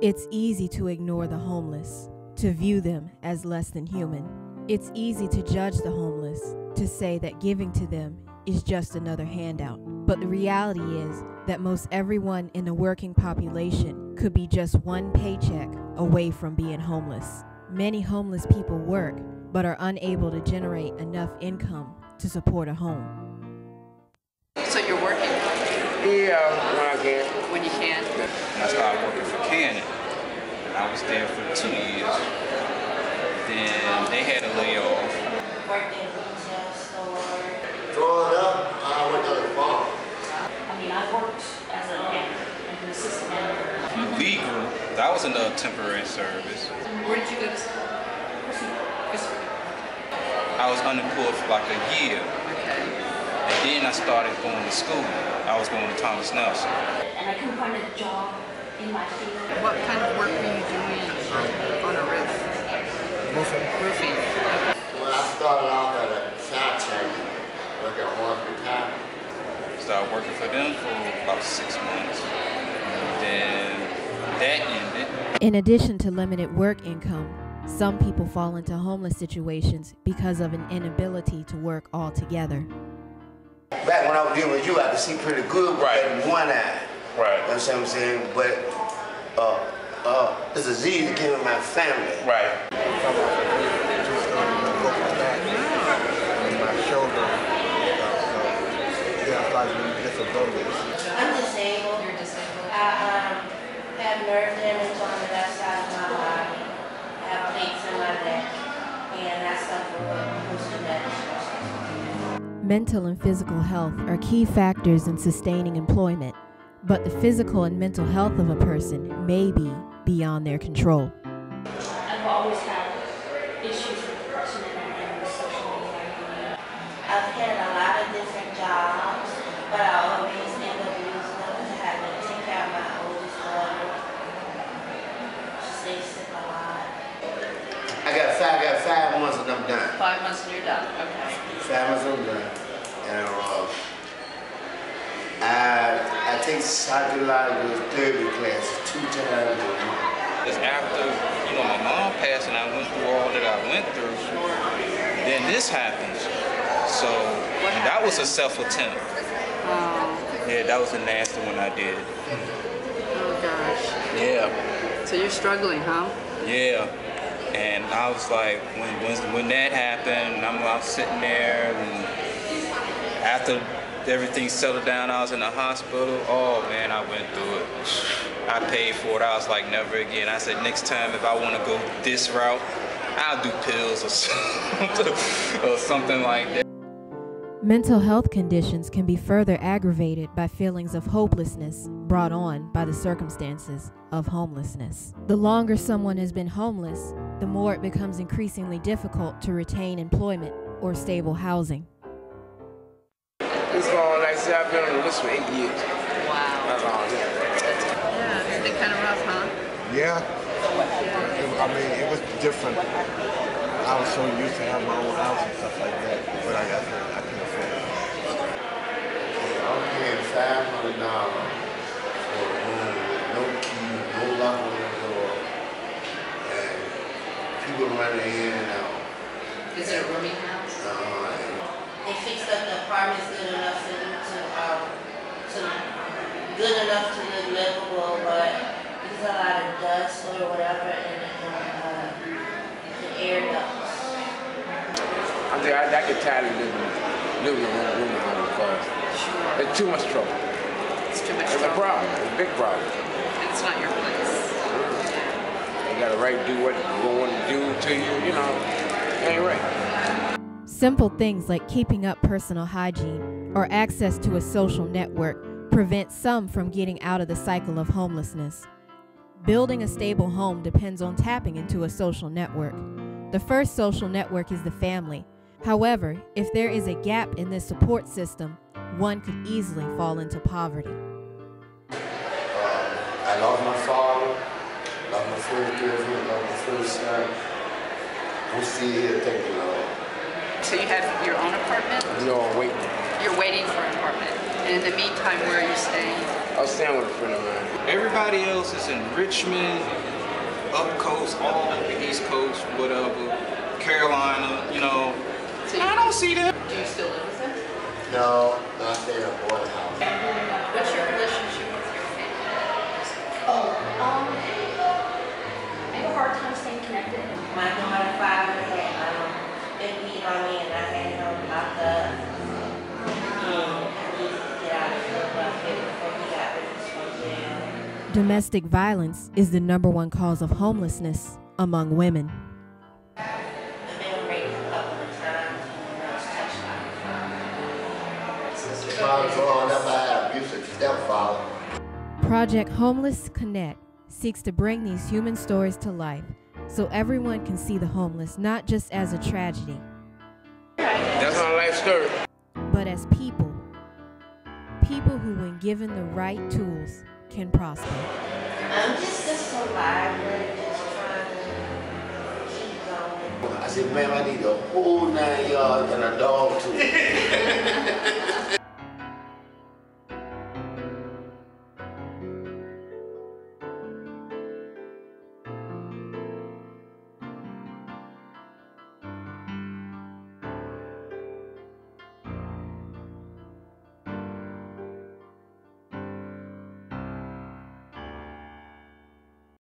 It's easy to ignore the homeless, to view them as less than human. It's easy to judge the homeless, to say that giving to them is just another handout. But the reality is that most everyone in the working population could be just one paycheck away from being homeless. Many homeless people work but are unable to generate enough income to support a home. So you're working Yeah, when can. when you can? I started working for Canon. I was there for two years. Then they had a layoff. worked in retail store. Growing up, I went to the farm. I mean, I worked as a manager, as an assistant manager. Legal. That was another temporary service. Where did you go to school? I was unemployed for like a year. Okay. And then I started going to school. I was going to Thomas Nelson. And I couldn't find a job in my field. What kind of work were you doing um, on a roof? Roofing. Roofing. When I started off at a shop tank, working at hospitality. Started working for them for about six months. Then that ended. In addition to limited work income, some people fall into homeless situations because of an inability to work altogether. Back when I was dealing with you, I could see pretty good with Right. that one eye. Right. You know what I'm saying? But uh, uh, it's a disease that came in my family. Right. just broken back and my shoulder. So, yeah, like disabilities. I'm disabled. You're disabled. I um, have nerve damage on the left side of my body. I have plates in my neck. And I suffer with post-traumatic Mental and physical health are key factors in sustaining employment, but the physical and mental health of a person may be beyond their control. I've always had issues with depression and, and social anxiety. I've had a lot of different jobs, but I always end up losing them because I had to take care of my oldest daughter. She stays sick a lot. I got five, I got five months and I'm done. Five months and you're done. Okay. Five months and I'm done. And uh, I I take psychological therapy classes two times a month. Because after, you know, my mom passed and I went through all that I went through, then this happens. So, and that was a self-attempt. Oh, Yeah, that was a nasty one I did. oh gosh. Yeah. So you're struggling, huh? Yeah. And I was like, when when, when that happened, I'm, I was sitting there, and after everything settled down, I was in the hospital. Oh man, I went through it. I paid for it. I was like, never again. I said, next time if I want to go this route, I'll do pills or something, or something like that. Mental health conditions can be further aggravated by feelings of hopelessness brought on by the circumstances of homelessness. The longer someone has been homeless, the more it becomes increasingly difficult to retain employment or stable housing. It's long, like I said, I've been on the list for eight years. Wow. That's long, yeah. Yeah, it's been kind of rough, huh? Yeah. I mean, it was different. I was so used to having my own house and stuff like that, but I got I couldn't afford it. I'm paying $500 people running in and out. Is it a rooming house? Uh, They fixed up the apartments good enough to, to, um, to, good enough to live livable, but there's a lot of dust or whatever in, in, uh, the air ducts. I think I, I get tired of living, living in one room home because Sure. it's too much trouble. It's too much It's a problem. It's a big problem. It's not your place. Got a right to do what you want to do to you, you know. Ain't right. Simple things like keeping up personal hygiene or access to a social network prevent some from getting out of the cycle of homelessness. Building a stable home depends on tapping into a social network. The first social network is the family. However, if there is a gap in this support system, one could easily fall into poverty. I lost my father, lost my first girlfriend, lost my first son. I'm still here thinking, Lord. So you have your own apartment? You know, wait. You're waiting for an apartment. And in the meantime, where are you staying? I'm staying with a friend of mine. Everybody else is in Richmond, up coast, all over the East Coast, whatever, Carolina, you know. I don't see them. Do you still live with them? No, no, I stay in a boarding house. What's your relationship with your family? Oh, um, I have a hard time staying connected. My daughter father had um, been beat on me and I had him locked up. And I needed to get out of Philadelphia before he got released from jail. Domestic violence is the number one cause of homelessness among women. I've been raped a couple of times and I was touched by a Father growing up, I had an abusive stepfather. Project Homeless Connect seeks to bring these human stories to life so everyone can see the homeless not just as a tragedy, That's my life story. but as people. People who, when given the right tools, can prosper. I'm just a survivor, just trying to keep going. I said, ma'am, I need a whole nine yards and a dog too.